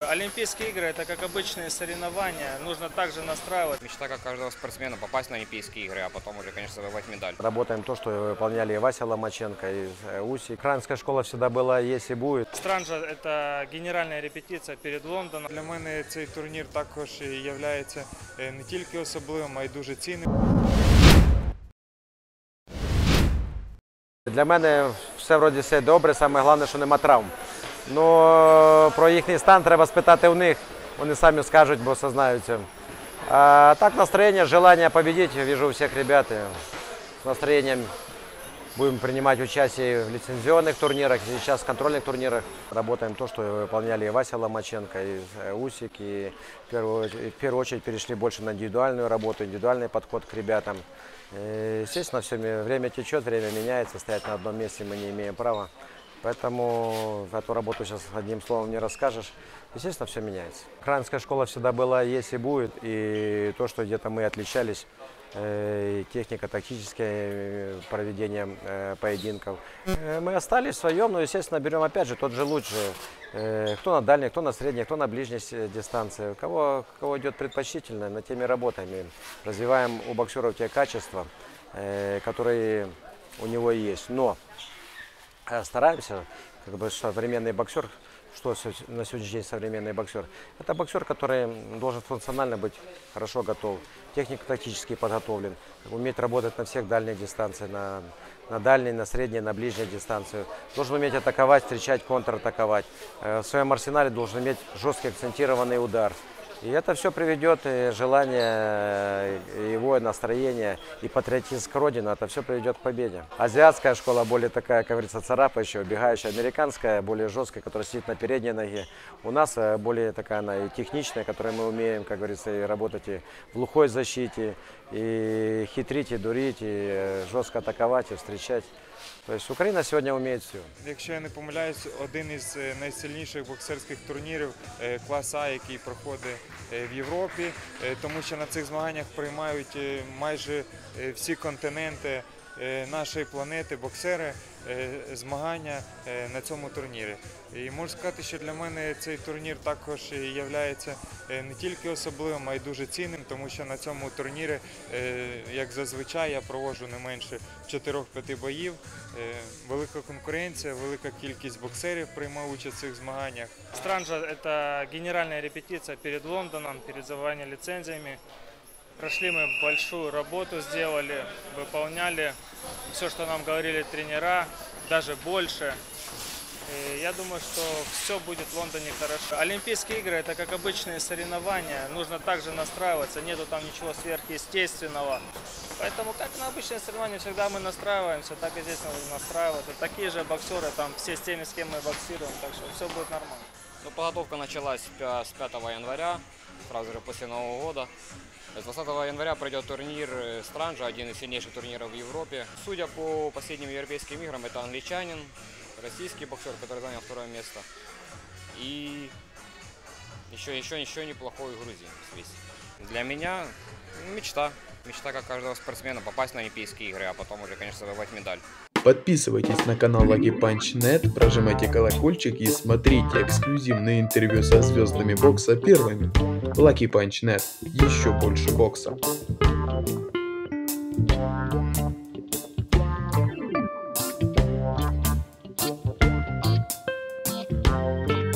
Олимпийские игры это как обычные соревнования. Нужно также настраивать. Мечта как каждого спортсмена попасть на Олимпийские игры, а потом уже, конечно, завоевать медаль. Работаем то, что выполняли и Вася Ломаченко, и э, Уси. Украинская школа всегда была, есть и будет. Странжа это генеральная репетиция перед Лондоном. Для мене цей турнір також є не тільки особливим, а й дуже цінним. Для мене все вроді все добре, саме головне, що нема травм. Ну, про їхній стан треба спитати у них. Вони самі скажуть, бо сознаються. А так настроение, желание победить, вижу у всех ребят. и С настроением будем принимать участие в лицензионных турнирах, и сейчас в контрольных турнирах. Работаем то, что выполняли и Вася Ломаченко, и э, Усик, и в первую, очередь- в первую очередь перешли больше на индивидуальную работу, индивидуальный подход к ребятам. Э, Естественно, все время течет, время меняется, стоять на одном месте мы не имеем права. Поэтому эту работу сейчас одним словом не расскажешь. Естественно, все меняется. Украинская школа всегда была, есть и будет. И то, что где-то мы отличались, э, технико-тактическое э, проведение э, поединков. Э, Мы остались в своем, но, естественно, берем опять же тот же лучший. Э, Кто на дальней, кто на средней, кто на ближней с- дистанции. Кого, кого идет предпочтительно, на теми работаем. И развиваем у боксеров те качества, э, которые у него есть. Но э, стараемся, как бы современный боксер, что на сегодняшний день современный боксер? Это боксер, который должен функционально быть хорошо готов, технико-тактически подготовлен, уметь работать на всех дальних дистанциях, на, на дальней, на средней, на ближней дистанции. Должен уметь атаковать, встречать, контратаковать. Э, В своем арсенале должен иметь жесткий акцентированный удар. И это все приведет и желание, э, и его настроение, и патриотизм к родине, это все приведет к победе. Азиатская школа более такая, как говорится, царапающая, убегающая. Американская более жесткая, которая сидит на передней ноге. У нас э, более такая она и техничная, которой мы умеем, как говорится, и работать и в глухой защите, и хитрить, и дурить, и э, жестко атаковать, и встречать. То есть Украина сегодня умеет все. Якщо я не помиляюсь, один із е, найсильніших боксерських турнірів е, клас А, який проходить е, в Європі, е, тому що на цих змаганнях приймають е, майже е, всі континенти е, Нашої планети, боксери, е, змагання е, на цьому турнірі. І можу сказати, що для мене цей турнір також є не тільки особливим, а й дуже цінним, тому що на цьому турнірі, е, як зазвичай, я проводжу не менше 4-5 боїв. Е, Велика конкуренція, велика кількість боксерів приймає участь в цих змаганнях. Странжа это генеральная репетиция перед Лондоном, перед завоеванием лицензиями. Прошли мы большую работу, сделали, выполняли все, что нам говорили тренера, даже больше. И я думаю, что все будет в Лондоне хорошо. Олимпийские игры это как обычные соревнования. Нужно также настраиваться, нету там ничего сверхъестественного. Поэтому как на обычные соревнования всегда мы настраиваемся, так и здесь надо настраиваться. Такие же боксеры, там все с теми, с кем мы боксируем, так что все будет нормально. Ну, подготовка началась с 5 января, сразу же после Нового года. С 20 января пройдет турнир э, Странжа, один из сильнейших турниров в Европе. Судя по последним европейским играм, это англичанин, российский боксер, который занял второе место. И еще, еще, еще неплохой грузин здесь. Для меня мечта. Мечта как каждого спортсмена попасть на Олимпийские игры, а потом уже, конечно, завоевать медаль. Подписывайтесь на канал Lucky Punch Net, прожимайте колокольчик и смотрите эксклюзивные интервью со звездами бокса первыми. Lucky Punch Net. Еще больше бокса.